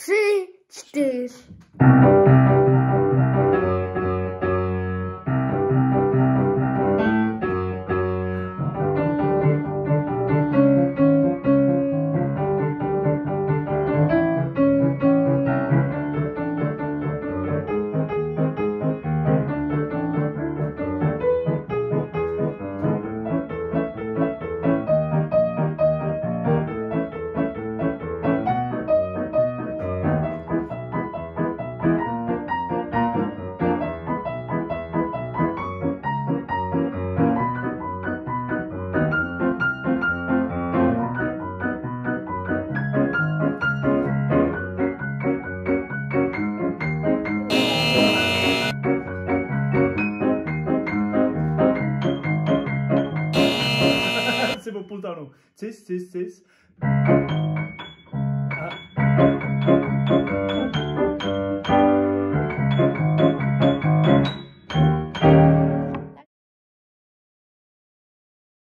Tschüss. Tschüss. você, vou pultar. Cis, cis, cis.